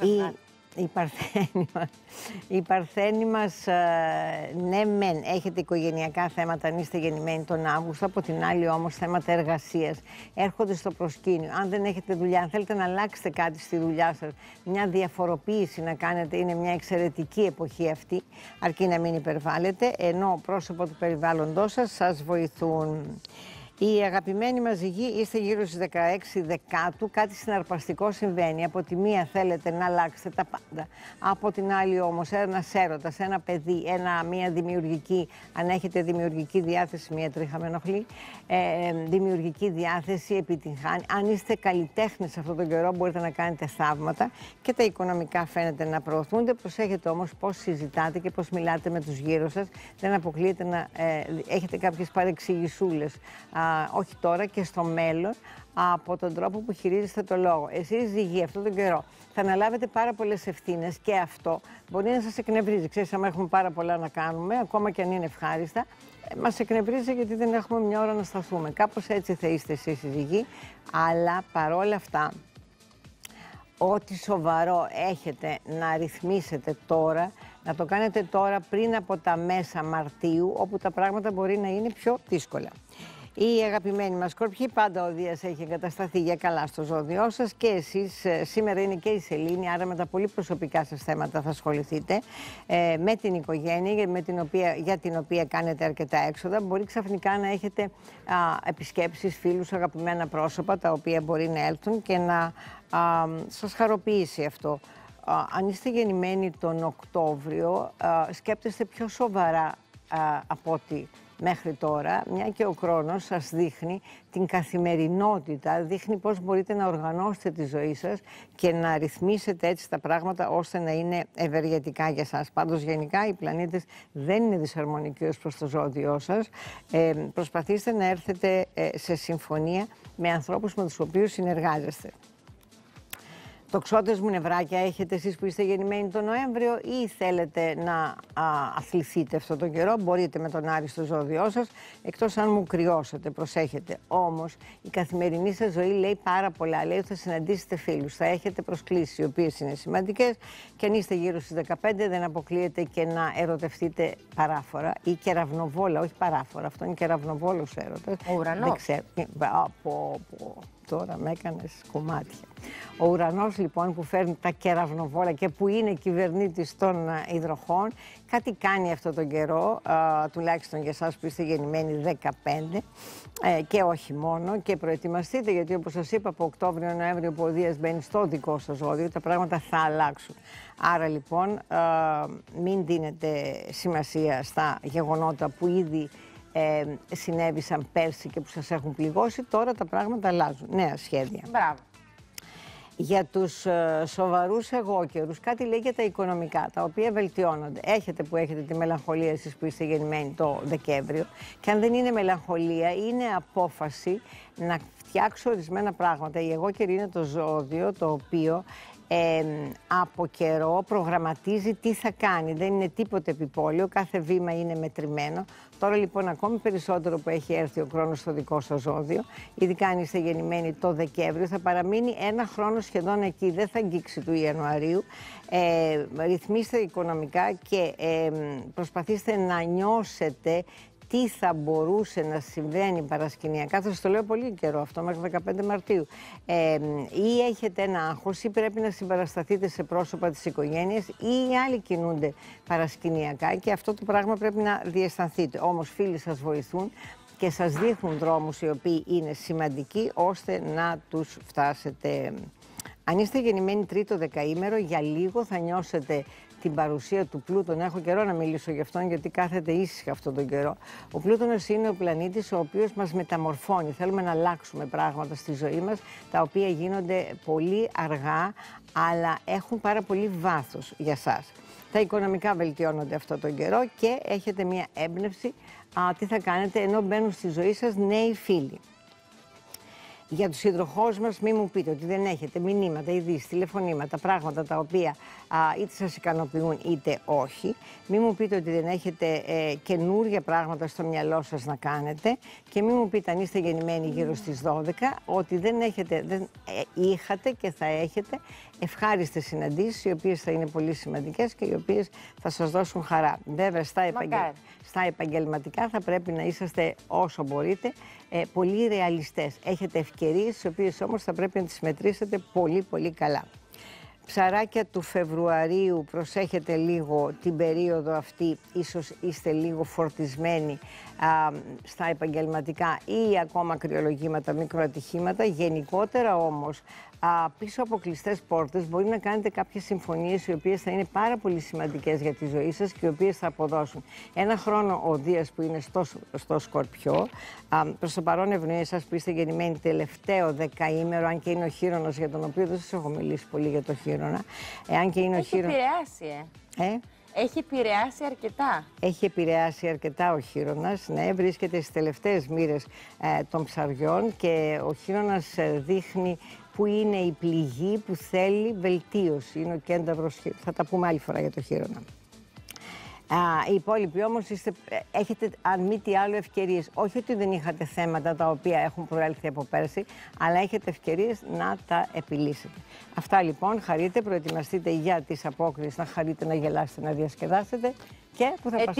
Η, η Παρθένη μας, η Παρθένη μας ε, ναι μεν έχετε οικογενειακά θέματα αν είστε γεννημένοι τον Αύγουστο, από την άλλη όμως θέματα εργασίας έρχονται στο προσκήνιο. Αν δεν έχετε δουλειά, αν θέλετε να αλλάξετε κάτι στη δουλειά σας, μια διαφοροποίηση να κάνετε, είναι μια εξαιρετική εποχή αυτή, αρκεί να μην υπερβάλλετε, ενώ πρόσωπο του περιβάλλοντός σας σας βοηθούν. Η αγαπημένη μας γη είστε γύρω στις 16 Δεκάτου, κάτι συναρπαστικό συμβαίνει. Από τη μία θέλετε να αλλάξετε τα πάντα, από την άλλη όμως ένας έρωτας, ένα παιδί, ένα, μια δημιουργική, αν έχετε δημιουργική διάθεση, μια τρίχα με ενοχλεί, ε, δημιουργική διάθεση επιτυγχάνει. Αν είστε καλλιτέχνες σε αυτόν τον καιρό μπορείτε να κάνετε θαύματα και τα οικονομικά φαίνεται να προωθούνται. Προσέχετε όμως πώς συζητάτε και πώς μιλάτε με τους γύρω σας. Δεν αποκλείεται να ε, έχετε κάποιες παρεξηγησούλες όχι τώρα και στο μέλλον, από τον τρόπο που χειρίζεστε το λόγο. Εσείς ζυγεί αυτόν τον καιρό θα αναλάβετε πάρα πολλές ευθύνες και αυτό μπορεί να σας εκνευρίζει. Ξέρεις, άμα έχουμε πάρα πολλά να κάνουμε, ακόμα και αν είναι ευχάριστα, ε, μας εκνευρίζει γιατί δεν έχουμε μια ώρα να σταθούμε. Κάπως έτσι θα είστε εσείς οι ζυγοί, αλλά παρόλα αυτά, ό,τι σοβαρό έχετε να ρυθμίσετε τώρα, να το κάνετε τώρα πριν από τα μέσα Μαρτίου, όπου τα πράγματα μπορεί να είναι πιο δύσκολα. Η αγαπημένη μας Σκορπιή, πάντα ο Δίας έχει εγκατασταθεί για καλά στο ζώδιό σας και εσείς ε, σήμερα είναι και η Σελήνη, άρα με τα πολύ προσωπικά σας θέματα θα ασχοληθείτε ε, με την οικογένεια με την οποία, για την οποία κάνετε αρκετά έξοδα. Μπορεί ξαφνικά να έχετε α, επισκέψεις, φίλους, αγαπημένα πρόσωπα τα οποία μπορεί να έλθουν και να α, σας χαροποιήσει αυτό. αν είστε γεννημένοι τον Οκτώβριο, σκέπτεστε πιο σοβαρά από ό,τι μέχρι τώρα, μια και ο χρόνος σας δείχνει την καθημερινότητα, δείχνει πώς μπορείτε να οργανώσετε τη ζωή σας και να ρυθμίσετε έτσι τα πράγματα ώστε να είναι ευεργετικά για σας. Πάντως γενικά οι πλανήτες δεν είναι δυσαρμονικοί ως προς το ζώδιό σας. Ε, προσπαθήστε να έρθετε ε, σε συμφωνία με ανθρώπους με τους οποίους συνεργάζεστε. Τοξότες μου νευράκια έχετε εσείς που είστε γεννημένοι τον Νοέμβριο ή θέλετε να α, αθληθείτε αυτό τον καιρό, μπορείτε με τον Άρη στο ζώδιό σας, εκτός αν μου κρυώσετε, προσέχετε. Όμως η καθημερινή σας ζωή λέει πάρα πολλά, λέει ότι θα συναντήσετε φίλους, θα έχετε προσκλήσεις οι οποίες είναι σημαντικές και αν είστε γύρω στις 15 δεν αποκλείεται και να ερωτευτείτε παράφορα ή κεραυνοβόλα, όχι παράφορα, αυτό είναι κεραυνοβόλος έρωτας. Ο ουρανός. Δεν ξέρω. Από, τώρα με έκανες κομμάτια. Ο ουρανός λοιπόν που φέρνει τα κεραυνοβόλα και που είναι κυβερνήτης των υδροχών, κάτι κάνει αυτό τον καιρό, τουλάχιστον για εσάς που είστε γεννημένοι 15 ε, και όχι μόνο και προετοιμαστείτε γιατί όπως σας είπα από Οκτώβριο-Νοέμβριο που ο Δίας μπαίνει στο δικό σας ζώδιο, τα πράγματα θα αλλάξουν. Άρα λοιπόν μην δίνετε σημασία στα γεγονότα που ήδη ε, συνέβησαν πέρσι και που σας έχουν πληγώσει, τώρα τα πράγματα αλλάζουν. Νέα σχέδια. Μπράβο. Για τους ε, σοβαρούς εγώκερους, κάτι λέει για τα οικονομικά, τα οποία βελτιώνονται. Έχετε που έχετε τη μελαγχολία εσείς που είστε γεννημένοι το Δεκέμβριο και αν δεν είναι μελαγχολία, είναι απόφαση να φτιάξω ορισμένα πράγματα. Η εγώκερη είναι το ζώδιο το οποίο ε, από καιρό προγραμματίζει τι θα κάνει. Δεν είναι τίποτε επιπόλαιο, κάθε βήμα είναι μετρημένο. Τώρα λοιπόν ακόμη περισσότερο που έχει έρθει ο χρόνος στο δικό σας ζώδιο, ειδικά αν είστε γεννημένοι το Δεκέμβριο, θα παραμείνει ένα χρόνο σχεδόν εκεί, δεν θα αγγίξει του Ιανουαρίου. Ε, ρυθμίστε οικονομικά και ε, προσπαθήστε να νιώσετε τι θα μπορούσε να συμβαίνει παρασκηνιακά, θα σας το λέω πολύ καιρό αυτό, μέχρι 15 Μαρτίου, ε, ή έχετε ένα άγχος ή πρέπει να συμπαρασταθείτε σε πρόσωπα της οικογένειας ή οι άλλοι κινούνται παρασκηνιακά και αυτό το πράγμα πρέπει να διαισθανθείτε. Όμως φίλοι σας βοηθούν και σας δείχνουν δρόμους οι οποίοι είναι σημαντικοί ώστε να τους φτάσετε. Αν είστε γεννημένοι τρίτο δεκαήμερο, για λίγο θα νιώσετε την παρουσία του Πλούτονα. Έχω καιρό να μιλήσω γι' αυτόν, γιατί κάθεται ήσυχα αυτόν τον καιρό. Ο Πλούτονα είναι ο πλανήτης ο οποίος μας μεταμορφώνει. Θέλουμε να αλλάξουμε πράγματα στη ζωή μας, τα οποία γίνονται πολύ αργά, αλλά έχουν πάρα πολύ βάθος για εσά. Τα οικονομικά βελτιώνονται αυτόν τον καιρό και έχετε μία έμπνευση α, τι θα κάνετε ενώ μπαίνουν στη ζωή σας νέοι φίλοι. Για τους σύντροχούς μας μην μου πείτε ότι δεν έχετε μηνύματα, ειδήσεις, τηλεφωνήματα, πράγματα τα οποία α, είτε σας ικανοποιούν είτε όχι. Μην μου πείτε ότι δεν έχετε ε, καινούργια πράγματα στο μυαλό σας να κάνετε και μην μου πείτε αν είστε γεννημένοι γύρω στις 12 ότι δεν, έχετε, δεν ε, είχατε και θα έχετε ευχάριστες συναντήσεις οι οποίες θα είναι πολύ σημαντικές και οι οποίες θα σας δώσουν χαρά. Βέβαια στα, επαγγελ... στα επαγγελματικά θα πρέπει να είσαστε όσο μπορείτε ε, πολύ ρεαλιστές. Έχετε ευκαιρίες, τις οποίες όμως θα πρέπει να τις μετρήσετε πολύ πολύ καλά. Ψαράκια του Φεβρουαρίου, προσέχετε λίγο την περίοδο αυτή, ίσως είστε λίγο φορτισμένοι α, στα επαγγελματικά ή ακόμα κρυολογήματα, μικροατυχήματα. Γενικότερα όμως, α, πίσω από κλειστές πόρτες μπορεί να κάνετε κάποιες συμφωνίες οι οποίες θα είναι πάρα πολύ σημαντικές για τη ζωή σας και οι οποίες θα αποδώσουν. Ένα χρόνο ο Δίας που είναι στο, στο Σκορπιό, α, προς το παρόν ευνοεί εσάς που είστε γεννημένοι τελευταίο δεκαήμερο, αν και είναι ο χείρονος για τον οποίο δεν σας έχω μιλήσει πολύ για το χείρονα. Εάν και είναι Έχει ο χείρονας... επηρεάσει, ε. Ε; Έχει επηρεάσει αρκετά. Έχει επηρεάσει αρκετά ο χείρονας, ναι, βρίσκεται στις τελευταίες μοίρες ε, των ψαριών και ο χείρονας ε, δείχνει που είναι η πληγή που θέλει βελτίωση. Είναι ο κένταυρος χείρονας. Θα τα πούμε άλλη φορά για το χείρονα. Α, οι υπόλοιποι όμως έχετε, αν μη τι άλλο, ευκαιρίες. Όχι ότι δεν είχατε θέματα τα οποία έχουν προέλθει από πέρσι, αλλά έχετε ευκαιρίες να τα επιλύσετε. Αυτά λοιπόν. Χαρείτε, προετοιμαστείτε για τις απόκριες, να χαρείτε, να γελάσετε, να διασκεδάσετε και που θα Ε, πας-